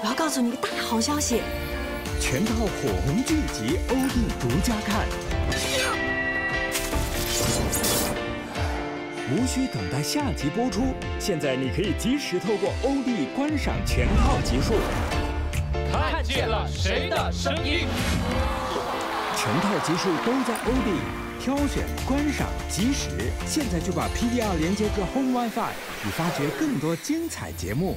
我要告诉你一个大好消息，全套火红剧集欧弟独家看，无需等待下集播出，现在你可以及时透过欧弟观赏全套集数，看见了谁的声音？全套集数都在欧弟，挑选、观赏、及时，现在就把 PDR 连接至 Home WiFi，以发掘更多精彩节目。